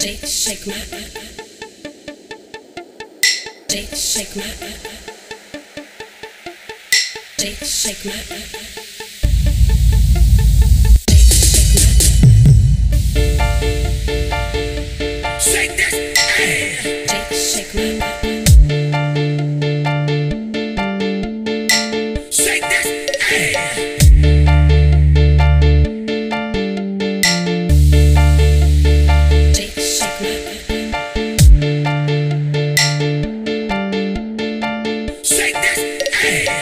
Shake, shake my. Shake, shake my. Shake, shake my. Yeah.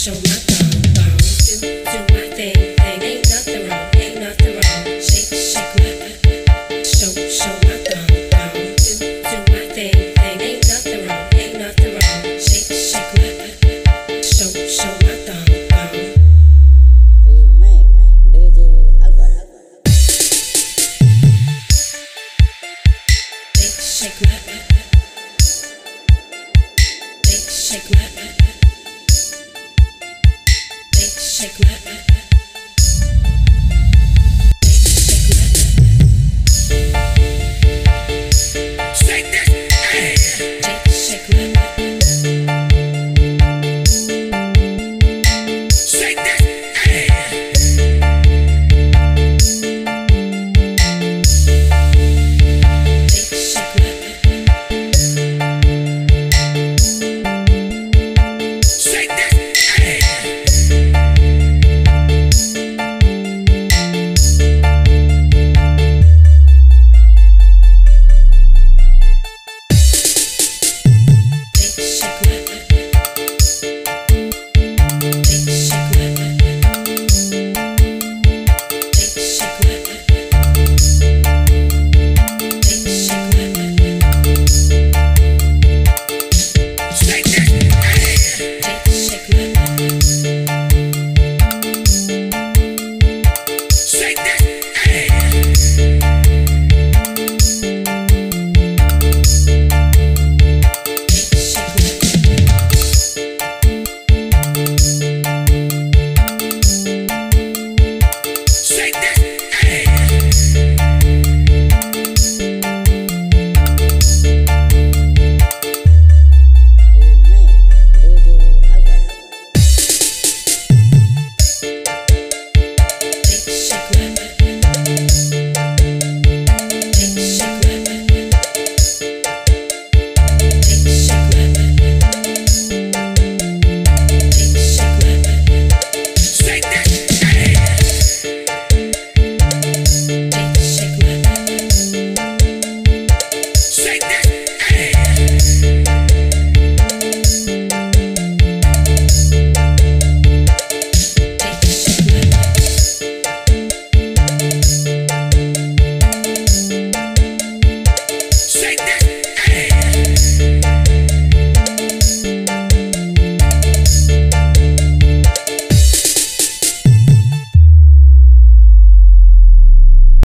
So? Take my